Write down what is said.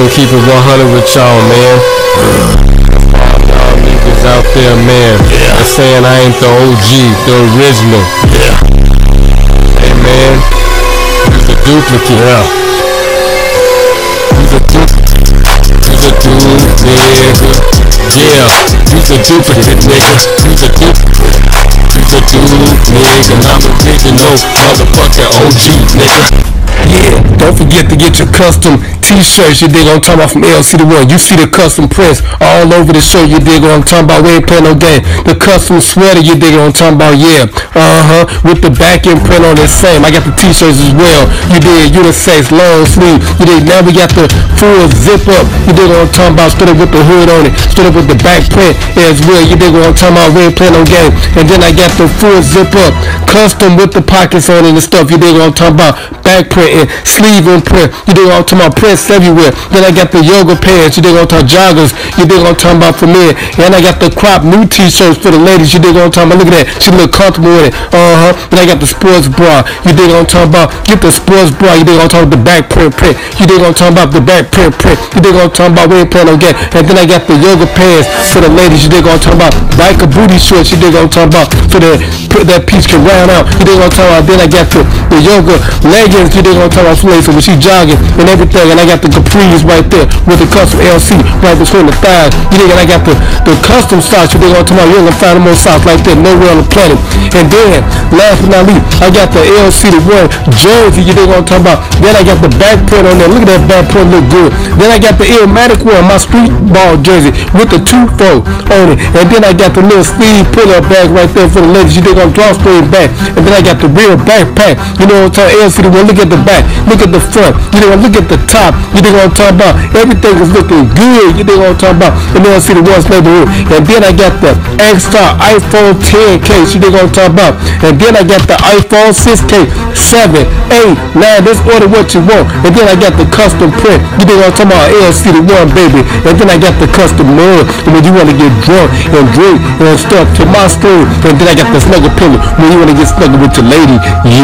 gonna keep it 100 with y'all, man. All y'all niggas out there, man. Yeah. saying I ain't the OG, the original. Yeah. Hey man. He's a duplicate. Yeah. He's a duplicate. He's a duplicate, nigga. Yeah. He's a duplicate, nigga. He's a duplicate. He's a dude, nigga. I'm original, motherfucking OG, nigga. Yeah, don't forget to get your custom t-shirts, you dig I'm talking about from LC to one. You see the custom prints all over the shirt, you dig I'm talking about. We ain't playing no game. The custom sweater, you dig I'm talking about. Yeah, uh-huh. With the back end print on the same. I got the t-shirts as well. You dig unisex, long sleeve. You dig now we got the full zip up. You dig I'm talking about. Stood up with the hood on it. Stood up with the back print as well. You dig I'm talking about. We ain't playing no game. And then I got the full zip up, custom with the pockets on it and stuff. You dig I'm talking about. Back print and sleeve and print. You dig what I'm talking about. Prints everywhere. Then I got the yoga pants. You dig what I'm joggers. You dig what I'm talking about for men. And I got the crop new t-shirts for the ladies. You dig what I'm talking about. Look at that. She look comfortable with it. Uh-huh. Then I got the sports bra. You dig what I'm talking about. Get the sports bra. You dig what I'm talking about. The back print print. You dig what I'm talking about. The back print print. You dig what I'm talking about. We ain't playing no game. And then I got the yoga pants for the ladies. You dig what I'm talking about. Biker booty shorts. You dig what I'm talking about. So that that piece can round out. You dig what I'm talking about. Then I got the, the yoga leggings. You dig what talking about. So when she jogging and everything. And I got the capris right there with the custom LC right between the thighs. You? And I got the, the custom socks. You dig on I'm about. You're going to find them on socks like that nowhere on the planet. And then, last but not least, I got the LC the one jersey. You what I'm talking about? Then I got the back print on there. Look at that back print. Look good. Then I got the Illmatic one, my street ball jersey with the two fold on it. And then I got the little sleeve pull-up bag right there for the ladies. You dig on drawstring back. And then I got the real backpack. You know what I'm talking about? LC the one. Look at the back. Look at the front. You know, look at the top. You what I'm talking about? Everything is looking good. You what I'm talking about? And then I see the ones neighborhood. And then I got the X-Star iPhone 10 case. You what I'm talking about? And then I got the iPhone 6K, 7, 8, 9. Just order what you want. And then I got the custom print. You what I'm talking about? LC the one, baby. And then I got the custom mug. When you want to get drunk and drink and stuff to my store. And then I got the snuggle pillow when you want to get snuggled with your lady. Yeah.